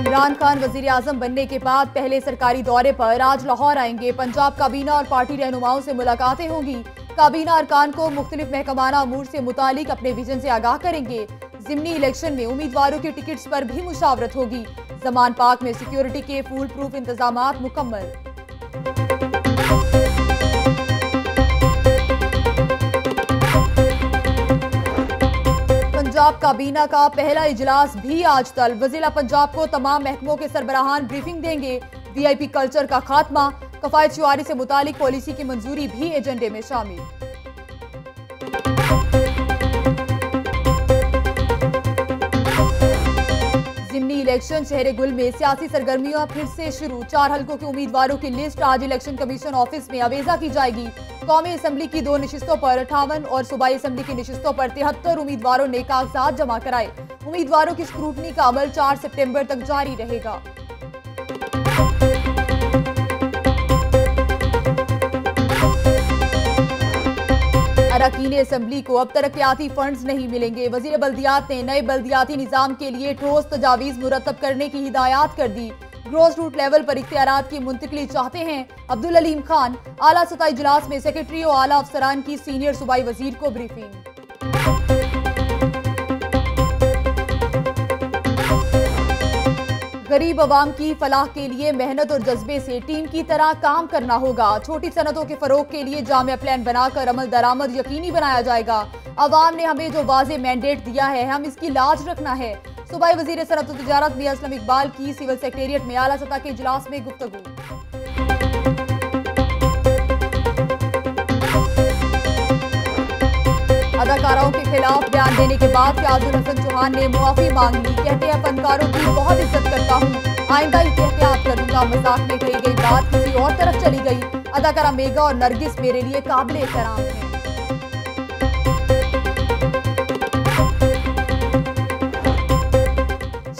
عمران خان وزیر اعظم بننے کے بعد پہلے سرکاری دورے پر آج لاہور آئیں گے۔ پنجاب کابینہ اور پارٹی رہنماؤں سے ملاقاتیں ہوں گی۔ کابینہ ارکان کو مختلف محکمانہ امور سے متعلق اپنے ویژن سے آگاہ کریں گے۔ ضمنی الیکشن میں امیدواروں کی ٹکٹس پر بھی مشاورت ہوگی۔ زمان پاک میں سیکیورٹی کے فول پروف انتظامات مکمل۔ پنجاب کابینہ کا پہلا اجلاس بھی آج تل۔ وزیلہ پنجاب کو تمام محکموں کے سربراہان بریفنگ دیں گے۔ وی آئی پی کلچر کا خاتمہ۔ کفایت شعاری سے متعلق پالیسی کی منظوری بھی ایجنڈے میں شامل۔ الیکشن شہر گل میں سیاسی سرگرمیاں پھر سے شروع۔ چار حلقوں کے امیدواروں کی لسٹ آج الیکشن کمیشن آفس میں اویزا کی جائے گی۔ قومی اسمبلی کی دو نشستوں پر اٹھاون اور صوبائی اسمبلی کی نشستوں پر تہتر امیدواروں نے کاغذات جمع کرائے۔ امیدواروں کی اسکروٹنی کا عمل چار سپٹمبر تک جاری رہے گا۔ اراکین اسمبلی کو اب ترقیاتی فنڈز نہیں ملیں گے۔ وزیر بلدیات نے نئے بلدیاتی نظام کے لیے ٹھوس تجاویز مرتب کرنے کی ہدایات کر دی۔ گروس روٹ لیول پر اختیارات کی منتقلی چاہتے ہیں۔ عبدالعلیم خان، اعلیٰ سطح اجلاس میں سیکرٹری و اعلیٰ افسران کی سینئر صوبائی وزیر کو بریفنگ۔ غریب عوام کی فلاح کے لیے محنت اور جذبے سے ٹیم کی طرح کام کرنا ہوگا۔ چھوٹی صنعتوں کے فروغ کے لیے جامع پلان بنا کر عمل درآمد یقینی بنایا جائے گا۔ عوام نے ہمیں جو واضح مینڈیٹ دیا ہے، ہم اس کی لاج رکھنا ہے۔ صوبائی وزیر صنعت و تجارت میاں اسلم اقبال کی سول سیکریٹریٹ میں اعلیٰ سطح کے اجلاس میں گفتگو۔ اداکاروں کے خلاف بیان دینے کے بعد فیاض الحسن چوہان نے معافی مانگ لی۔ کہتے ہیں فنکاروں کی آئندہ احتیاط کروں گا مذاق میں کہی گئی بات کسی اور طرف چلی گئی اداکارہ میگا اور نرگس میرے لیے قابل احترام ہیں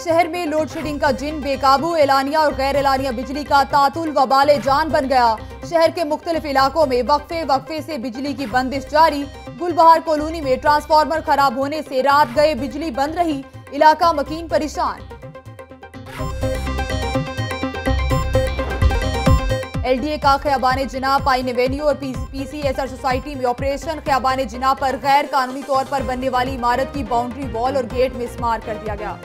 شہر میں لوڈ شیڈنگ کا جن بے قابو اعلانیہ اور غیر اعلانیہ بجلی کا تعطل و بال جان بن گیا شہر کے مختلف علاقوں میں وقفے وقفے سے بجلی کی بندش جاری گل بہار کالونی میں ٹرانسفارمر خراب ہونے سے رات گئے بجلی بند رہی علاقہ مکین پریشان ایل ڈی اے کا خیابان جناح پائن ایوینیو اور P C S R society میں آپریشن خیابان جناح پر غیر قانونی طور پر بننے والی عمارت کی باؤنڈری وال اور گیٹ میں اسمار کر دیا گیا۔